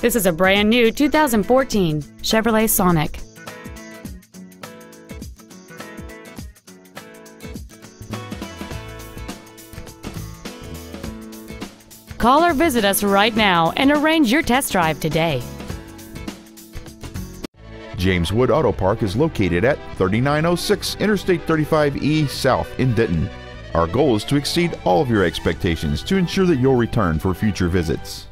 This is a brand new 2014 Chevrolet Sonic. Call or visit us right now and arrange your test drive today. James Wood Auto Park is located at 3906 Interstate 35E South in Denton. Our goal is to exceed all of your expectations to ensure that you'll return for future visits.